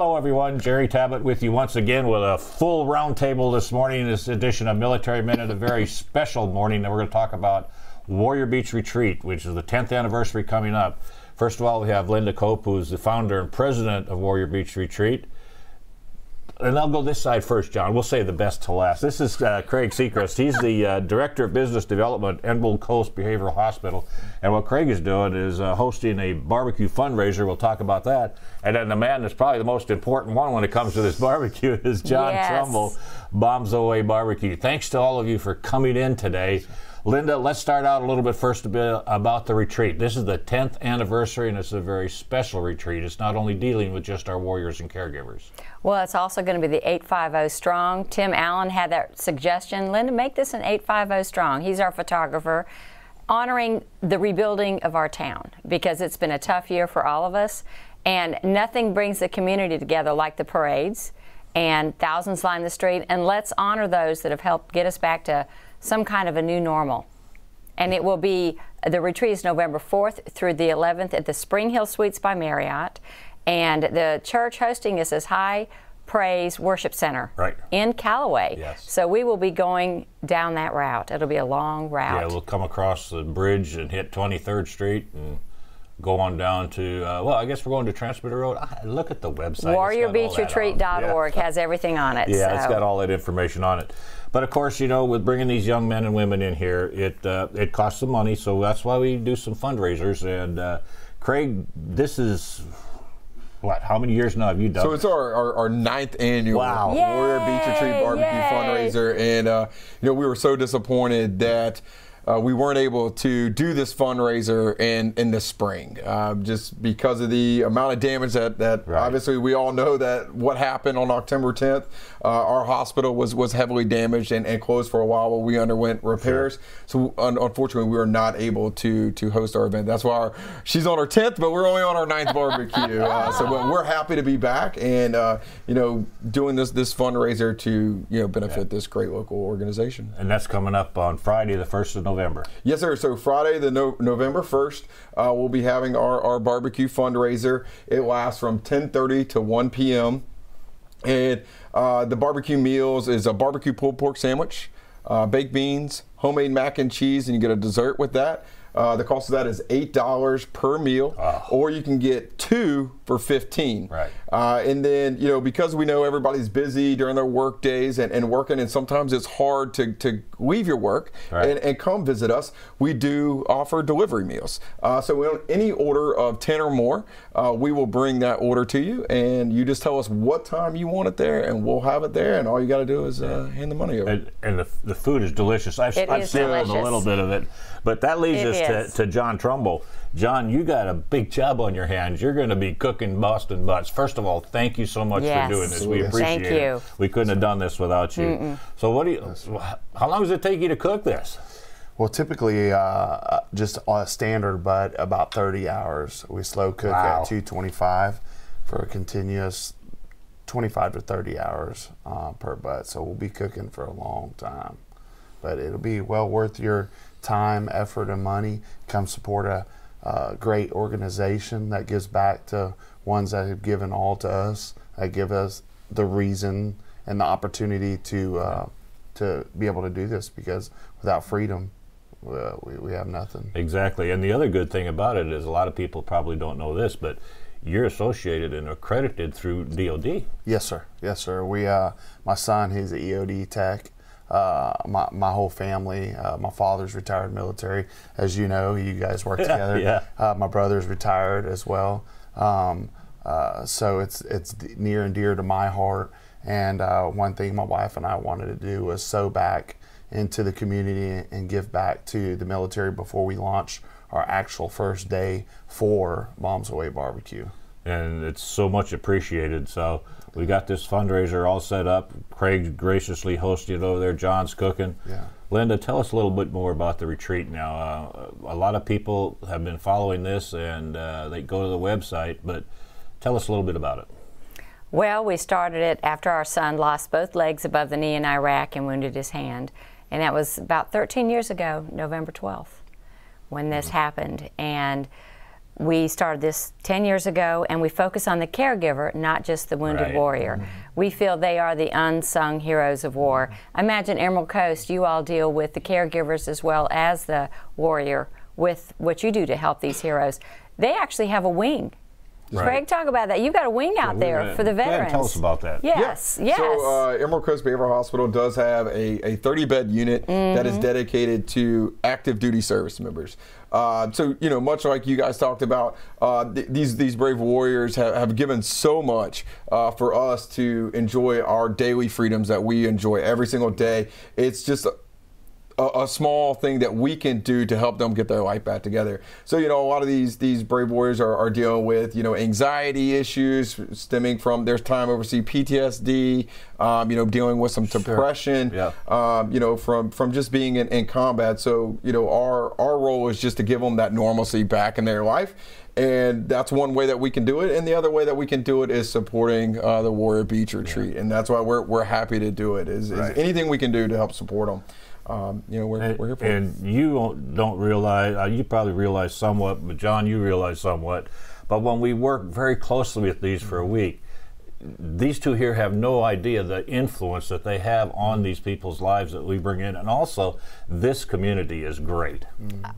Hello, everyone. Jerry Tabbitt with you once again with a full roundtable this morning. This edition of Military Minute, a very special morning that we're going to talk about Warrior Beach Retreat, which is the 10th anniversary coming up. First of all, we have Linda Cope, who's the founder and president of Warrior Beach Retreat and I'll go this side first, John. We'll say the best to last. This is uh, Craig Segrest. He's the uh, Director of Business Development at Emerald Coast Behavioral Hospital. And what Craig is doing is uh, hosting a barbecue fundraiser. We'll talk about that. And then the man that's probably the most important one when it comes to this barbecue is John yes. Trumbull, Bombs Away Barbecue. Thanks to all of you for coming in today. Linda, let's start out a little bit first about the retreat. This is the 10th anniversary, and it's a very special retreat. It's not only dealing with just our warriors and caregivers. Well, it's also going to be the 850 Strong. Tim Allen had that suggestion. Linda, make this an 850 Strong. He's our photographer, honoring the rebuilding of our town because it's been a tough year for all of us, and nothing brings the community together like the parades and thousands line the street. And let's honor those that have helped get us back to some kind of a new normal. And it will be, the retreat is November 4th through the 11th at the Spring Hill Suites by Marriott. And the church hosting is as High Praise Worship Center right. in Callaway. Yes. So we will be going down that route. It'll be a long route. Yeah, we'll come across the bridge and hit 23rd Street and go on down to, uh, well, I guess we're going to Transmitter Road. I, look at the website. WarriorBeachRetreat.org yeah. has everything on it. Yeah, so. it's got all that information on it. But of course, you know, with bringing these young men and women in here, it uh, it costs some money. So that's why we do some fundraisers. And uh, Craig, this is what? How many years now have you done? So it's our, our, our ninth annual wow. Warrior Beach Retreat Barbecue Yay. fundraiser, and uh, you know we were so disappointed that uh, we weren't able to do this fundraiser in in the spring, uh, just because of the amount of damage that that Right. obviously we all know that what happened on October 10th. Uh, our hospital was was heavily damaged and, and closed for a while while we underwent repairs. So un- unfortunately, we were not able to to host our event. That's why our, she's on her 10th, but we're only on our ninth barbecue. Uh, so but we're happy to be back and uh, you know doing this this fundraiser to you know benefit this great local organization. and that's coming up on Friday, the 1st of November. Yes, sir. So Friday, the no- November first, uh, we'll be having our, our barbecue fundraiser. It lasts from 10:30 to 1 p.m. And uh, the barbecue meals is a barbecue pulled pork sandwich, uh, baked beans, homemade mac and cheese, and you get a dessert with that. Uh, the cost of that is eight dollars per meal, or you can get two for fifteen. Right. Uh, and then, you know, because we know everybody's busy during their work days and, and working, and sometimes it's hard to, to leave your work Right. and, and come visit us, we do offer delivery meals. Uh, so, on any order of 10 or more, uh, we will bring that order to you, and you just tell us what time you want it there, and we'll have it there, and all you got to do is uh, hand the money over. And, and the, the food is delicious. I've, I've sampled a little bit of it. But that leads It us is. To, to John Trumbull. John, you got a big job on your hands. You're going to be cooking Boston butts. First of all, thank you so much Yes. for doing this. We appreciate Thank it. you. We couldn't have done this without you. So, what do you? How long does it take you to cook this? Well, typically, uh, just a standard, but about 30 hours. We slow cook Wow. at 225 for a continuous 25 to 30 hours uh, per butt. So we'll be cooking for a long time. But it'll be well worth your time, effort, and money. Come support a, uh great organization that gives back to ones that have given all to us, that give us the reason and the opportunity to uh, to be able to do this because without freedom, uh, we, we have nothing. Exactly. And the other good thing about it is a lot of people probably don't know this, but you're associated and accredited through DoD. Yes, sir. Yes, sir. We, uh, my son, he's a EOD tech. Uh, my, my whole family, uh, my father's retired military. As you know, you guys work together. yeah. Uh, my brother's retired as well. Um, uh, so it's, it's near and dear to my heart. And uh, one thing my wife and I wanted to do was sow back into the community and give back to the military before we launch our actual first day for Bombs Away Barbecue. And it's so much appreciated. So we got this fundraiser all set up. Craig graciously hosted it over there. John's cooking. Yeah. Linda, tell us a little bit more about the retreat now. Uh, a lot of people have been following this and uh, they go to the website, but tell us a little bit about it. Well, we started it after our son lost both legs above the knee in Iraq and wounded his hand. And that was about 13 years ago, November 12th, when this happened. And we started this 10 years ago, and we focus on the caregiver, not just the wounded Right. warrior. Mm-hmm. We feel they are the unsung heroes of war. Mm-hmm. Imagine Emerald Coast, you all deal with the caregivers as well as the warrior with what you do to help these heroes. They actually have a wing. Right. Craig, talk about that. You've got a wing out we there gotta- for the go ahead and veterans. tell us about that. Yes, Yeah. yes. So uh, Emerald Coast Behavioral Hospital does have a, a 30 bed unit that Mm-hmm. is dedicated to active duty service members. Uh, so you know, much like you guys talked about, uh, th- these these brave warriors have, have given so much uh, for us to enjoy our daily freedoms that we enjoy every single day. It's just a, a small thing that we can do to help them get their life back together. So you know, a lot of these these brave warriors are, are dealing with you know anxiety issues stemming from their time overseas, PTSD, um, you know, dealing with some depression, Yeah. um, you know, from from just being in, in combat. So you know, our our role is just to give them that normalcy back in their life. And that's one way that we can do it. And the other way that we can do it is supporting uh, the Warrior Beach Retreat. And that's why we're, we're happy to do it. Is, is Right. anything we can do to help support them. Um, you know, we're, And, we're here for and you don't- don't realize, uh, you probably realize somewhat, but John, you realize somewhat. But when we work very closely with these for a week, these two here have no idea the influence that they have on these people's lives that we bring in. And also, this community is great.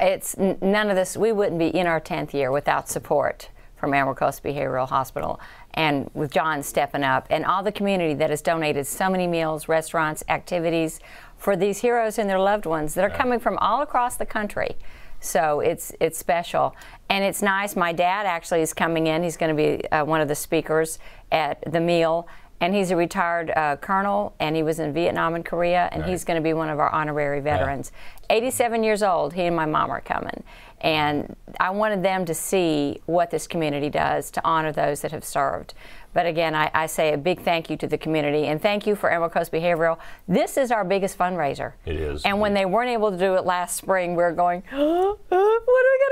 it's none of this. We wouldn't be in our 10th year without support from Emerald Coast Behavioral Hospital and with John stepping up and all the community that has donated so many meals, restaurants, activities for these heroes and their loved ones that are coming from all across the country. So it's it's special and it's nice. My dad actually is coming in. He's going to be uh, one of the speakers at the meal. And he's a retired uh, colonel, and he was in Vietnam and Korea, and he's going to be one of our honorary veterans. 87 years old, he and my mom are coming. And I wanted them to see what this community does to honor those that have served. But again, I, I say a big thank you to the community and thank you for Emerald Coast Behavioral. This is our biggest fundraiser. It is. And when they weren't able to do it last spring, we are going, what are we going to do?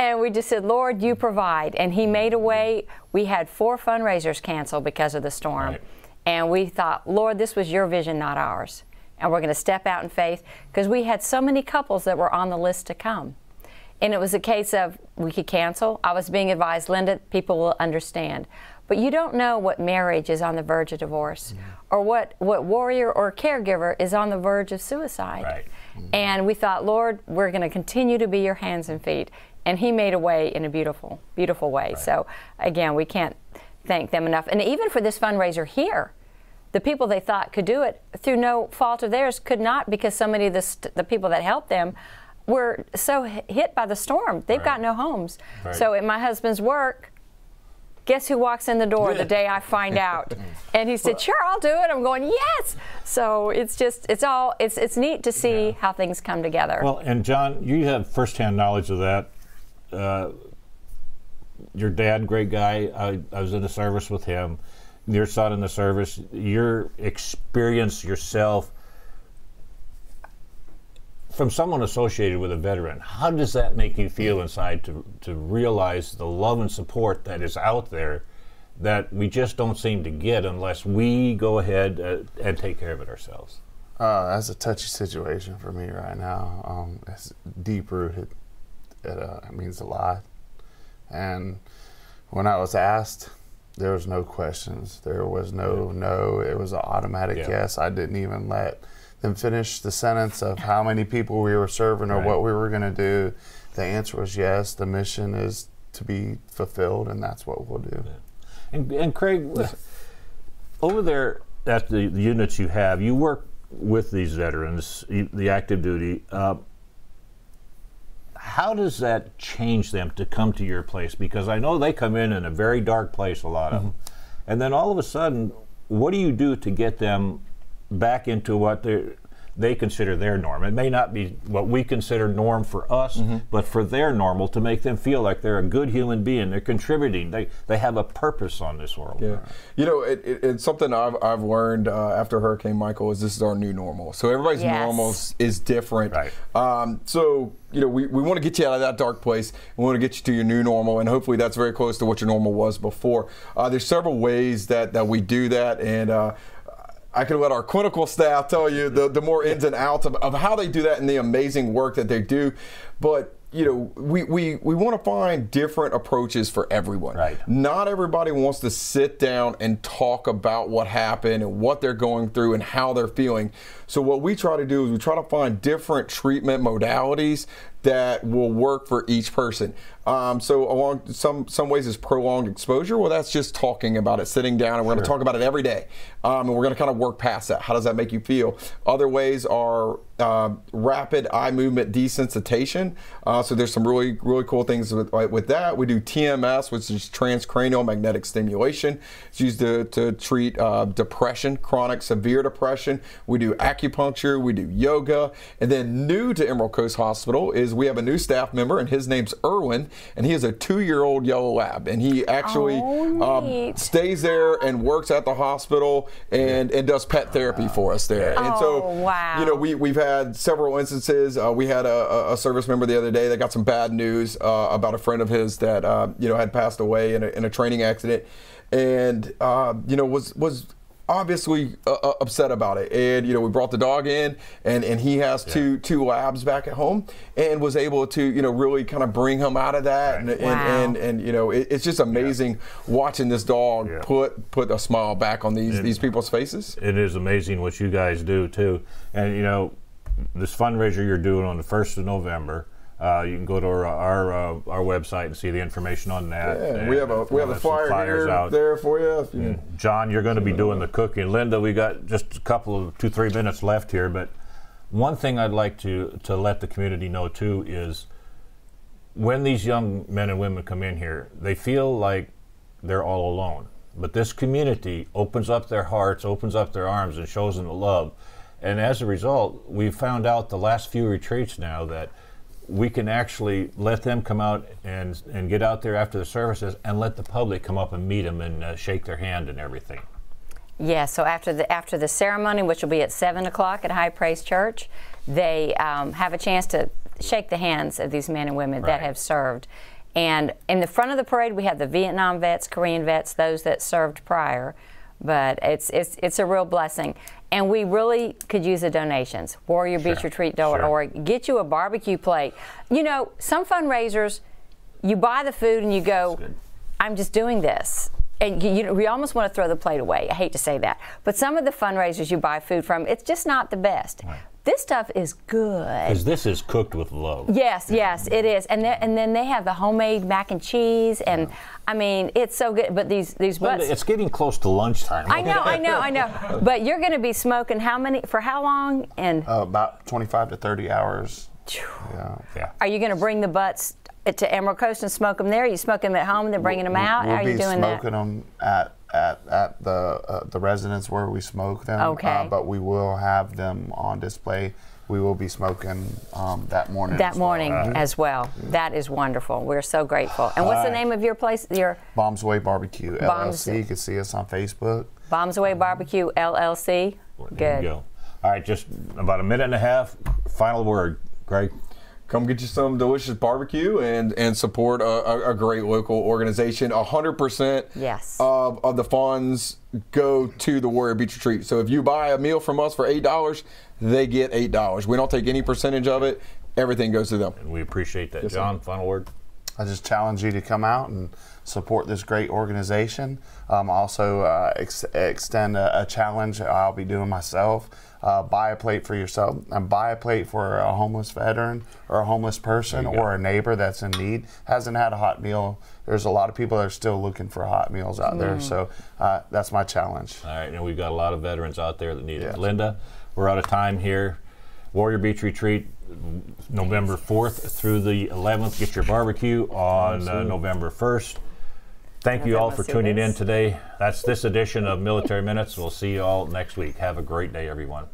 And we just said, Lord, you provide. And He made a way. We had four fundraisers canceled because of the storm. Right. And we thought, Lord, this was your vision, not ours. And we're going to step out in faith because we had so many couples that were on the list to come. And it was a case of we could cancel. I was being advised, Linda, people will understand. But you don't know what marriage is on the verge of divorce mm-hmm. or what, what warrior or caregiver is on the verge of suicide. Right. Mm-hmm. And we thought, Lord, we're going to continue to be your hands and feet. And He made a way in a beautiful, beautiful way. So, again, we can't thank them enough. And even for this fundraiser here, the people they thought could do it through no fault of theirs could not because so many of the, st- the people that helped them were so hit by the storm. They've got no homes. Right. So at my husband's work, guess who walks in the door the day I find out? And he said, "Sure, I'll do it." I'm going, "Yes." So it's just it's all it's it's neat to see how things come together. Well, and John, you have firsthand knowledge of that. Uh, your dad, great guy. I, I was in the service with him. Your son in the service. Your experience yourself from someone associated with a veteran. How does that make you feel inside to to realize the love and support that is out there? That we just don't seem to get unless we go ahead uh, and take care of it ourselves. Uh, that's a touchy situation for me right now. Um, it's deep rooted. It, uh, it means a lot. And when I was asked, there was no questions. There was no no. It was an automatic Yeah. yes. I didn't even let them finish the sentence of how many people we were serving or Right. what we were going to do. The answer was yes. The mission is to be fulfilled, and that's what we'll do. And, and Craig, over there at the, the units you have, you work with these veterans, you- the active duty. Uh, how does that change them to come to your place? Because I know they come in in a very dark place, a lot of mm-hmm. them. And then all of a sudden, what do you do to get them back into what they they consider their norm? It may not be what we consider norm for us, but for their normal to make them feel like they're a good human being. They're contributing. They they have a purpose on this world. Yeah, you know, it, it, it's something I've, I've learned uh, after Hurricane Michael is this is our new normal. So everybody's Yes. normal is, is different. Right. Um, so you know, we, we want to get you out of that dark place. We want to get you to your new normal, and hopefully that's very close to what your normal was before. Uh, there's several ways that that we do that, and. Uh, I can let our clinical staff tell you the, the more ins and outs of, of how they do that and the amazing work that they do. But you know, we, we, we want to find different approaches for everyone. Right. Not everybody wants to sit down and talk about what happened and what they're going through and how they're feeling. So what we try to do is we try to find different treatment modalities that will work for each person. Um, so along some some ways is prolonged exposure. Well, that's just talking about it, sitting down, and we're going to talk about it every day, um, and we're going to kind of work past that. How does that make you feel? Other ways are uh, rapid eye movement desensitization. Uh, so there's some really really cool things with, with that. We do TMS, which is transcranial magnetic stimulation. It's used to, to treat uh, depression, chronic severe depression. We do acupuncture. We do yoga, and then new to Emerald Coast Hospital is we have a new staff member, and his name's Erwin and he is a two-year-old yellow lab, and he actually Oh, um, stays there and works at the hospital and, and does pet therapy for us there. and so, Oh, wow. you know, we we've had several instances. Uh, we had a, a- a service member the other day that got some bad news uh, about a friend of his that uh, you know had passed away in a, in a training accident, and uh, you know was was obviously uh, uh, upset about it and you know we brought the dog in and and he has two two labs back at home and was able to you know really kind of bring him out of that and, and, Wow. and and you know it, it's just amazing watching this dog Yeah. put put a smile back on these these people's faces it is amazing what you guys do too. And you know, this fundraiser you're doing on the first of November. Uh, you can go to our our, uh, our website and see the information on that. yeah, And we have a we have a flyer flyers here out. there for you if you John, you're going to be doing the cooking. Linda, we got just a couple of two, three minutes left here, but one thing I'd like to to let the community know too is when these young men and women come in here, they feel like they're all alone. But this community opens up their hearts, opens up their arms, and shows them the love. And as a result, we've found out the last few retreats now that we can actually let them come out and, and get out there after the services and let the public come up and meet them and uh, shake their hand and everything. Yeah, so after the after the ceremony, which will be at seven o'clock at High Praise Church, they um, have a chance to shake the hands of these men and women that have served. And in the front of the parade, we have the Vietnam vets, Korean vets, those that served prior. But it's it's it's a real blessing, and we really could use the donations. WarriorBeachRetreat.org. Get you a barbecue plate. You know, some fundraisers, you buy the food and you go. I'm just doing this. And you, you, we almost want to throw the plate away. I hate to say that. But some of the fundraisers you buy food from, it's just not the best. This stuff is good. Because this is cooked with love. Yes, yes, it is. And then, and then they have the homemade mac and cheese, and I mean, it's so good. But these these Linda, butts. it's getting close to lunchtime. I know, I know, I know. But you're going to be smoking how many for how long? And Uh, about 25 to 30 hours. Yeah. Yeah. are you going to bring the butts to Emerald Coast and smoke them there? Are you smoking them at home and then bringing them out? We'll how are be you doing smoking that? them at at, at the uh, the residence where we smoke them. Okay. Uh, but we will have them on display. We will be smoking um, that morning. That as well. morning as well. That is wonderful. We're so grateful. And what's the name of your place? Your Bombs Away Barbecue Bombs- LLC. You can see us on Facebook. Bombs Away Barbecue LLC. There Good. you go. All right, just about a minute and a half. Final word, Greg. Come get you some delicious barbecue and and support a, a, a great local organization. hundred percent Yes. of, of the funds go to the Warrior Beach Retreat. So if you buy a meal from us for eight dollars, they get eight dollars. We don't take any percentage of it. Everything goes to them. And we appreciate that. Yes, sir. John, final word. I just challenge you to come out and support this great organization. Um, also, uh, ex- extend a, a challenge I'll be doing myself. Uh, buy a plate for yourself and buy a plate for a homeless veteran or a homeless person or go. a neighbor that's in need hasn't had a hot meal. There's a lot of people that are still looking for hot meals out there. So uh, that's my challenge. All right, and we've got a lot of veterans out there that need it. Linda, we're out of time here. Warrior Beach Retreat, November 4th through the 11th. Get your barbecue on uh, November 1st. Thank you all for tuning in today. That's this edition of Military Minutes. We'll see you all next week. Have a great day, everyone.